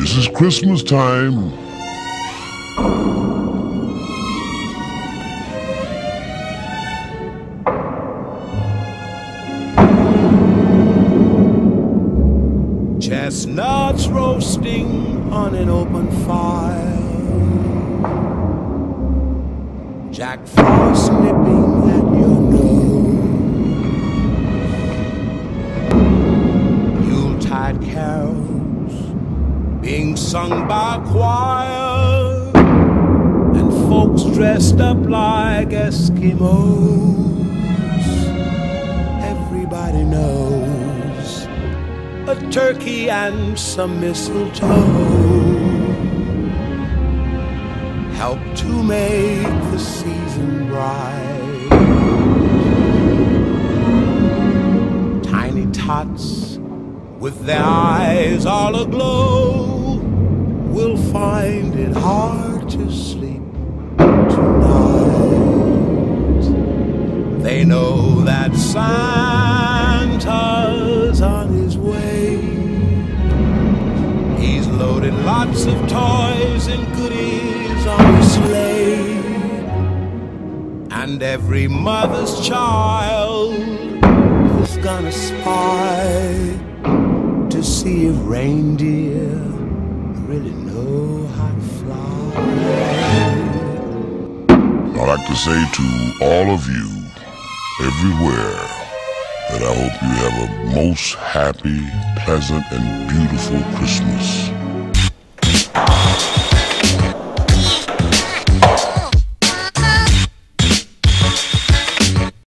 This is Christmas time. Chestnuts roasting on an open fire. Jack Frost nipping at your nose. Yuletide carols being sung by a choir. And folks dressed up like Eskimos. Everybody knows a turkey and some mistletoe help to make the season bright. Tiny tots with their eyes all aglow will find it hard to sleep tonight. They know that Santa's on his way. He's loaded lots of toys and goodies on his sleigh. And every mother's child is gonna reindeer really know how to fly. I'd like to say to all of you, everywhere, that I hope you have a most happy, pleasant, and beautiful Christmas.